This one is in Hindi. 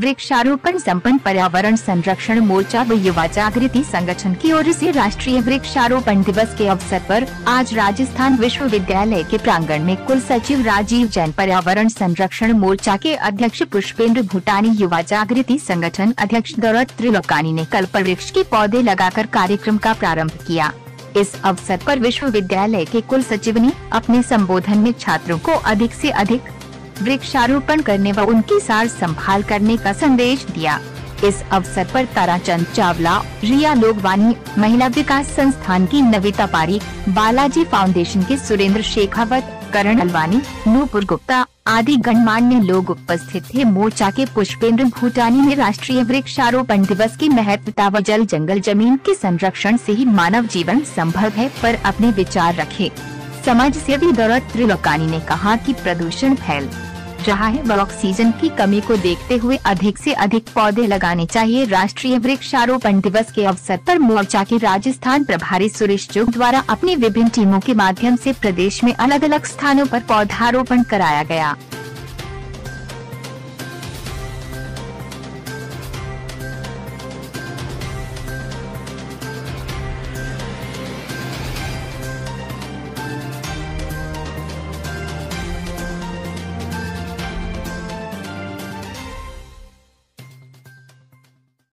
वृक्षारोपण संपन्न पर्यावरण संरक्षण मोर्चा व युवा जागृति संगठन की ओर से राष्ट्रीय वृक्षारोपण दिवस के अवसर पर आज राजस्थान विश्वविद्यालय के प्रांगण में कुल सचिव राजीव जैन पर्यावरण संरक्षण मोर्चा के अध्यक्ष पुष्पेंद्र भूटानी युवा जागृति संगठन अध्यक्ष दौलत त्रिलोकानी ने कल पर वृक्ष के पौधे लगाकर कार्यक्रम का प्रारंभ किया। इस अवसर पर विश्वविद्यालय के कुल सचिव ने अपने संबोधन में छात्रों को अधिक से अधिक वृक्षारोपण करने व उनकी सार संभाल करने का संदेश दिया। इस अवसर पर ताराचंद चावला, रिया लोगवानी, महिला विकास संस्थान की नविता पारी, बालाजी फाउंडेशन के सुरेंद्र शेखावत, करण अलवानी नूपुर गुप्ता आदि गणमान्य लोग उपस्थित थे। मोर्चा के पुष्पेंद्र भूटानी ने राष्ट्रीय वृक्षारोपण दिवस की महत्वता व जल जंगल ज़मीन के संरक्षण से ही मानव जीवन संभव है, पर अपने विचार रखे। समाज सेवी दौलत त्रिलोकानी ने कहा कि प्रदूषण फैल रहा है व ऑक्सीजन की कमी को देखते हुए अधिक से अधिक पौधे लगाने चाहिए। राष्ट्रीय वृक्षारोपण दिवस के अवसर पर मोर्चा के राजस्थान प्रभारी सुरेश चुग द्वारा अपनी विभिन्न टीमों के माध्यम से प्रदेश में अलग अलग स्थानों पर पौधारोपण कराया गया।